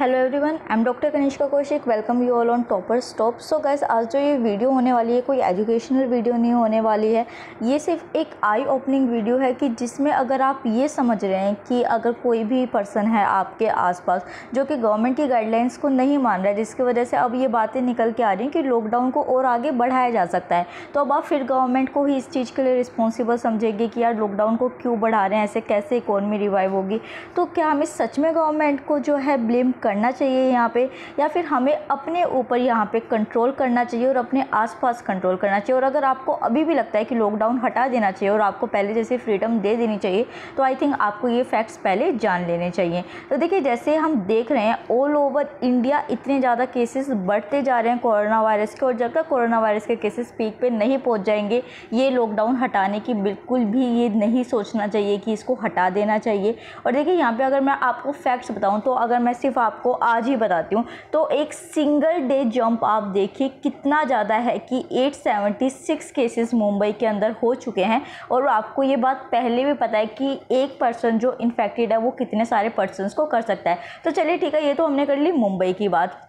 Hello everyone I am doctor Kanishka Kaushik welcome you all on topper stop so guess आज जो ये video होने वाली है, कोई एजुकेशनल वीडियो नहीं होने वाली है। ये सिर्फ़ एक आई ओपनिंग वीडियो है कि जिसमें अगर आप ये समझ रहे हैं कि अगर कोई भी पर्सन है आपके आसपास जो कि गवर्नमेंट की गाइडलाइंस को नहीं मान रहा है, जिसकी वजह से अब ये बातें निकल के आ रही हैं कि लॉकडाउन को और आगे बढ़ाया जा सकता है। तो अब आप फिर गवर्नमेंट को ही इस चीज़ के लिए रिस्पॉन्सिबल समझेंगे कि यार लॉकडाउन को क्यों बढ़ा रहे हैं, ऐसे कैसे इकोनमी रिवाइव होगी? तो क्या हमें सच में गवर्नमेंट को जो है ब्लेम करना चाहिए यहाँ पे, या फिर हमें अपने ऊपर यहाँ पे कंट्रोल करना चाहिए और अपने आसपास कंट्रोल करना चाहिए। और अगर आपको अभी भी लगता है कि लॉकडाउन हटा देना चाहिए और आपको पहले जैसे फ्रीडम दे देनी चाहिए तो आई थिंक आपको ये फैक्ट्स पहले जान लेने चाहिए। तो देखिए, जैसे हम देख रहे हैं ऑल ओवर इंडिया इतने ज़्यादा केसेस बढ़ते जा रहे हैं कोरोना वायरस के और जब तक कोरोना वायरस के केसेस पीक पे नहीं पहुँच जाएँगे, ये लॉकडाउन हटाने की बिल्कुल भी ये नहीं सोचना चाहिए कि इसको हटा देना चाहिए। और देखिए, यहाँ पे अगर मैं आपको फैक्ट्स बताऊँ तो अगर मैं सिर्फ़ आपको आज ही बताती हूँ। तो एक सिंगल डे जंप आप देखिए कितना ज़्यादा है कि 876 केसेस मुंबई के अंदर हो चुके हैं। और आपको ये बात पहले भी पता है कि एक पर्सन जो इन्फेक्टेड है वो कितने सारे पर्सनस को कर सकता है। तो चलिए ठीक है, ये तो हमने कर ली मुंबई की बात।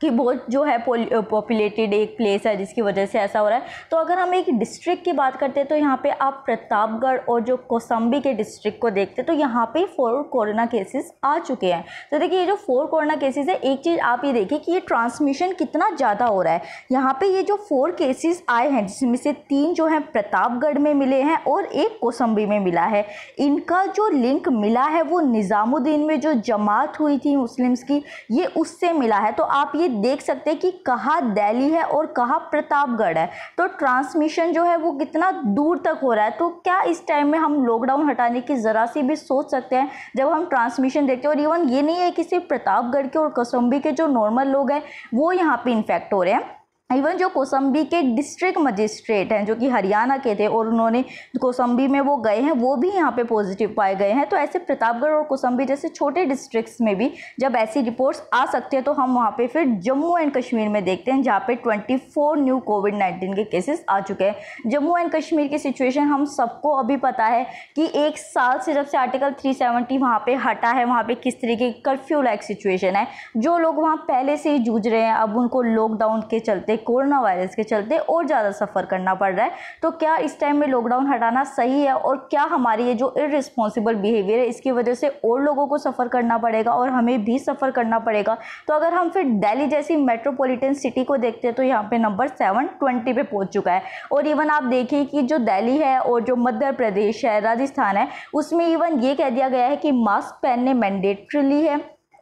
कि बहुत जो है पॉपुलेटेड एक प्लेस है जिसकी वजह से ऐसा हो रहा है। तो अगर हम एक डिस्ट्रिक्ट की बात करते हैं तो यहाँ पे आप प्रतापगढ़ और जो कौसम्बी के डिस्ट्रिक्ट को देखते हैं तो यहाँ पे फोर कोरोना केसेस आ चुके हैं। तो देखिए, ये जो फोर कोरोना केसेस है, एक चीज़ आप ये देखिए कि ये ट्रांसमिशन कितना ज़्यादा हो रहा है। यहाँ पर ये जो फोर केसेस आए हैं, जिसमें से तीन जो हैं प्रतापगढ़ में मिले हैं और एक कौसम्बी में मिला है। इनका जो लिंक मिला है, वो निज़ामुद्दीन में जो जमात हुई थी मुस्लिम्स की, ये उससे मिला है। तो आप ये देख सकते हैं कि कहाँ दिल्ली है और कहाँ प्रतापगढ़ है। तो ट्रांसमिशन जो है वो कितना दूर तक हो रहा है। तो क्या इस टाइम में हम लॉकडाउन हटाने की ज़रा सी भी सोच सकते हैं? जब हम ट्रांसमिशन देखते हैं और इवन ये नहीं है कि सिर्फ़ प्रतापगढ़ के और कसुम्बी के जो नॉर्मल लोग हैं, वो यहाँ पर इन्फेक्ट हो रहे हैं। इवन जो कोसम्बी के डिस्ट्रिक्ट मजिस्ट्रेट हैं, जो कि हरियाणा के थे और उन्होंने कोसम्बी में वो गए हैं, वो भी यहाँ पे पॉजिटिव पाए गए हैं। तो ऐसे प्रतापगढ़ और कोसम्बी जैसे छोटे डिस्ट्रिक्ट्स में भी जब ऐसी रिपोर्ट्स आ सकती हैं तो हम वहाँ पे फिर जम्मू एंड कश्मीर में देखते हैं, जहाँ पे 24 न्यू कोविड 19 के केसेस आ चुके हैं। जम्मू एंड कश्मीर की सिचुएशन हम सबको अभी पता है कि एक साल से जब से आर्टिकल थ्री सेवेंटी वहाँ पर हटा है, वहाँ पर किस तरीके की कर्फ्यू लाइक सिचुएशन है। जो लोग वहाँ पहले से ही जूझ रहे हैं, अब उनको लॉकडाउन के चलते कोरोना वायरस के चलते और ज़्यादा सफ़र करना पड़ रहा है। तो क्या इस टाइम में लॉकडाउन हटाना सही है और क्या हमारी ये जो इरिस्पॉन्सिबल बिहेवियर है, इसकी वजह से और लोगों को सफ़र करना पड़ेगा और हमें भी सफ़र करना पड़ेगा? तो अगर हम फिर दिल्ली जैसी मेट्रोपॉलिटन सिटी को देखते हैं तो यहाँ पे नंबर सेवन ट्वेंटी पे पहुँच चुका है। और इवन आप देखिए कि जो दिल्ली है और जो मध्य प्रदेश है, राजस्थान है, उसमें इवन ये कह दिया गया है कि मास्क पहनने मैंडेटरीली है।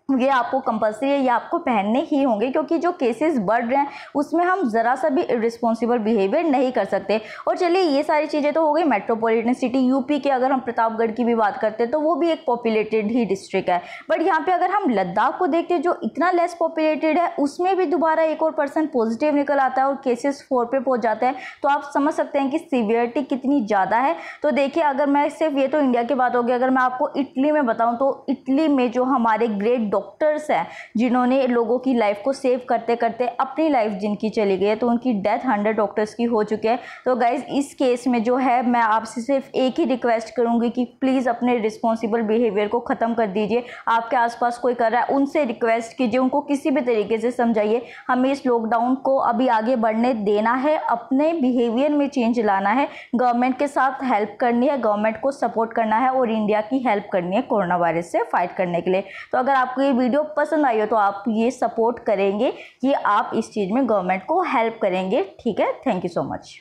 ये आपको कंपलसरी है, ये आपको पहनने ही होंगे क्योंकि जो केसेस बढ़ रहे हैं, उसमें हम ज़रा सा भी रिस्पॉन्सिबल बिहेवियर नहीं कर सकते। और चलिए, ये सारी चीज़ें तो हो गई मेट्रोपॉलिटन सिटी यूपी के अगर हम प्रतापगढ़ की भी बात करते हैं तो वो भी एक पॉपुलेटेड ही डिस्ट्रिक्ट है। बट यहाँ पर अगर हम लद्दाख को देखते हैं, जो इतना लेस पॉपुलेटेड है, उसमें भी दोबारा एक और पर्सन पॉजिटिव निकल आता है और केसेस फोर पर पहुँच जाते हैं। तो आप समझ सकते हैं कि सीवियरिटी कितनी ज़्यादा है। तो देखिए, अगर मैं सिर्फ़ ये तो इंडिया की बात होगी अगर मैं आपको इटली में बताऊँ तो इटली में जो हमारे ग्रेट डॉक्टर्स हैं, जिन्होंने लोगों की लाइफ को सेव करते करते अपनी लाइफ जिनकी चली गई है तो उनकी डेथ हंड्रेड डॉक्टर्स की हो चुकी है। तो गाइज़ इस केस में जो है, मैं आपसे सिर्फ़ एक ही रिक्वेस्ट करूँगी कि प्लीज़ अपने रिस्पॉन्सिबल बिहेवियर को ख़त्म कर दीजिए। आपके आसपास कोई कर रहा है, उनसे रिक्वेस्ट कीजिए, उनको किसी भी तरीके से समझाइए। हमें इस लॉकडाउन को अभी आगे बढ़ने देना है, अपने बिहेवियर में चेंज लाना है। गवर्नमेंट के साथ हेल्प करनी है गवर्नमेंट को सपोर्ट करना है और इंडिया की हेल्प करनी है कोरोना वायरस से फाइट करने के लिए। तो अगर आपको ये वीडियो पसंद आई हो तो आप ये सपोर्ट करेंगे कि आप इस चीज़ में गवर्नमेंट को हेल्प करेंगे। ठीक है? Thank you so much.